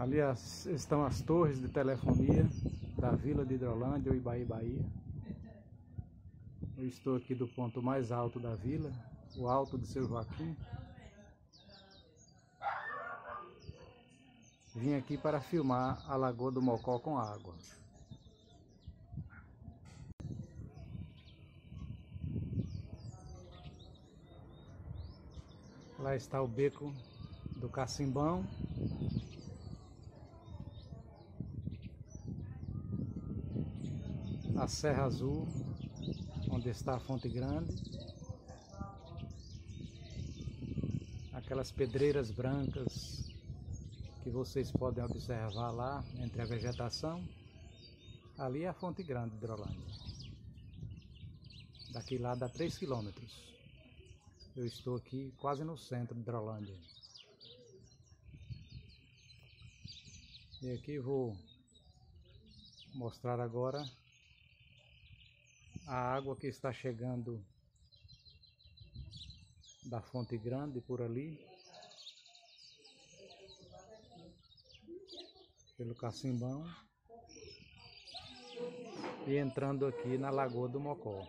Ali as, estão as torres de telefonia da Vila de Hidrolândia, Ibaí, Bahia. Eu estou aqui do ponto mais alto da vila, o Alto de Seu Joaquim. Vim aqui para filmar a Lagoa do Mocó com água. Lá está o beco do Cacimbão. A Serra Azul, onde está a Fonte Grande. Aquelas pedreiras brancas que vocês podem observar lá entre a vegetação. Ali é a Fonte Grande de Hidrolândia. Daqui lá dá 3 quilômetros. Eu estou aqui quase no centro de Hidrolândia. E aqui vou mostrar agora a água que está chegando da Fonte Grande por ali. Pelo Cacimbão. E entrando aqui na Lagoa do Mocó.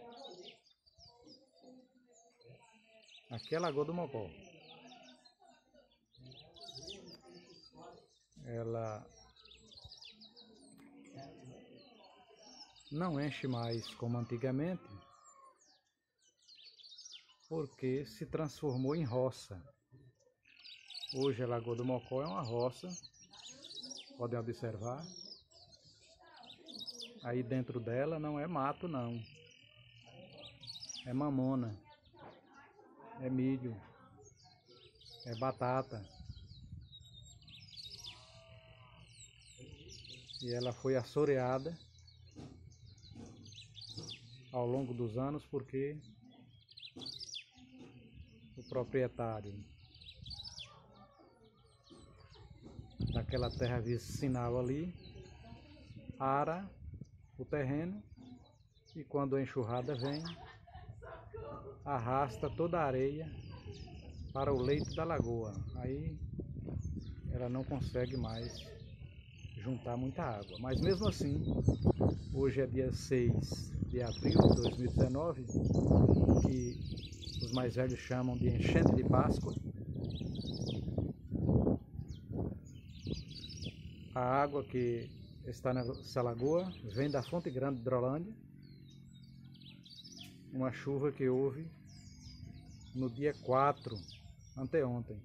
Aqui é a Lagoa do Mocó. Ela não enche mais como antigamente, porque se transformou em roça. Hoje a Lagoa do Mocó é uma roça, podem observar. Aí dentro dela não é mato não, é mamona é milho, é batata. E ela foi assoreada ao longo dos anos porque o proprietário daquela terra vicinal ali ara o terreno e quando a enxurrada vem arrasta toda a areia para o leito da lagoa. Aí ela não consegue mais juntar muita água. Mas mesmo assim, hoje é dia 6 de abril de 2019, que os mais velhos chamam de enchente de Páscoa. A água que está nessa lagoa vem da Fonte Grande de Hidrolândia, uma chuva que houve no dia 4, anteontem.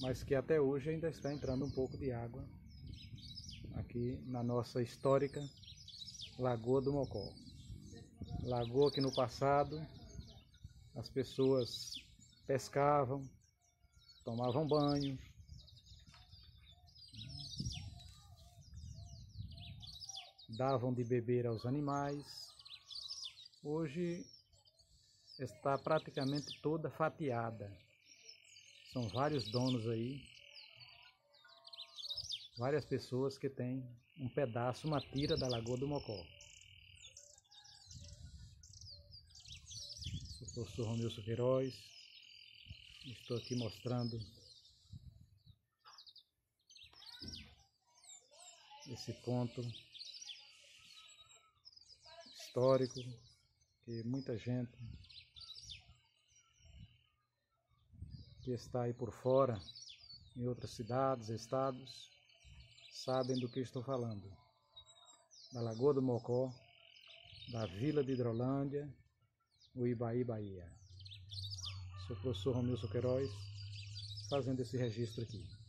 Mas que até hoje ainda está entrando um pouco de água aqui na nossa histórica Lagoa do Mocó. Lagoa que no passado as pessoas pescavam, tomavam banho, davam de beber aos animais hoje está praticamente toda fatiada. São vários donos aí, várias pessoas que têm um pedaço, uma tira da Lagoa do Mocó. Sou o professor Romilson Queiroz, estou aqui mostrando esse ponto histórico que muita gente que está aí por fora, em outras cidades, estados, sabem do que estou falando. Da Lagoa do Mocó, da Vila de Hidrolândia, o Ibaí, Bahia. Sou o professor Romilson Queiroz, fazendo esse registro aqui.